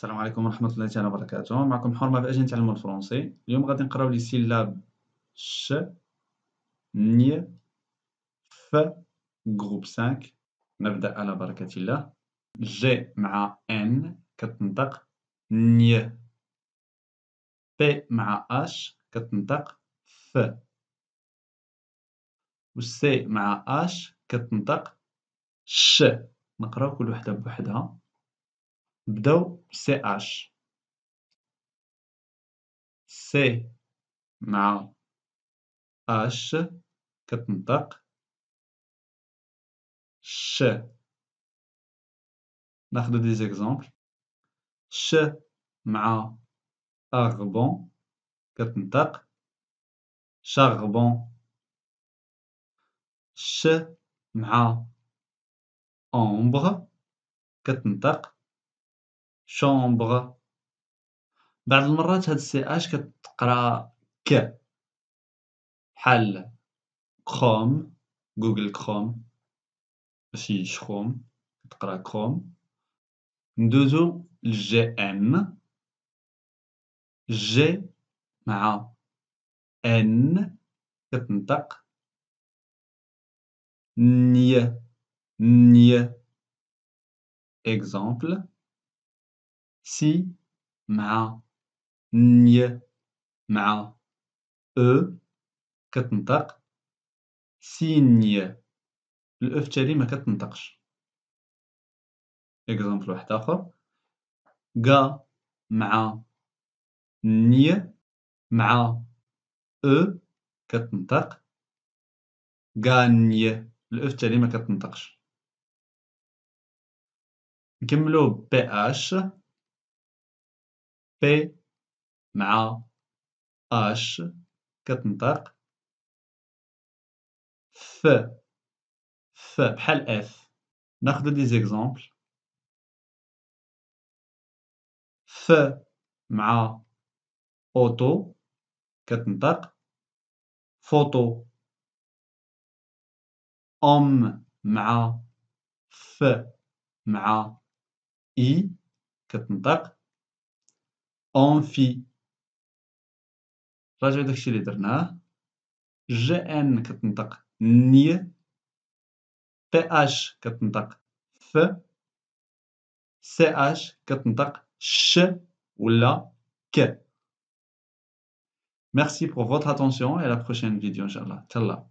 السلام عليكم ورحمة الله تعالى وبركاته. معكم حرمة في أجل نتعلمو الفرونسي اليوم غادي نقراو les syllabes ch gn ph groupe 5 نبدأ على بركة الله. جي مع ان كتنطق ني بي مع اش كتنطق ف. و سي مع اش كتنطق ch. نقراو كل وحدة بوحدها. c h. c. مع h كتنطق. ch. ناخدو des exemples ch مع arbon كتنطق. charbon. ch مع ambre كتنطق. chambre بعض المرات هاد ال c h كتقرا k. بحال Chrome Google Chrome ماشي شخوم كتقرا كروم. ندوزو ل g n. g مع n كتنطق. gn gn. exemple cy مع gn مع e كتنطق cygne ال e في التالي ما كتنطقش exemple واحد آخر كا مع ني مع أو كتنطق كاني الأو في التالي ما كتنطقش نكملو بي اش بي مع اش كتنطق ف ف بحال اف ناخدو des exemples. ph مع oto كتنطق photo am مع ph مع i كتنطق amphi راجعو داكشي لي درناه جي ان كتنطق ني بي اش كتنطق ف سي اش كتنطق ش ولا ك Merci pour votre attention et à la prochaine vidéo, Inch'Allah. Talla.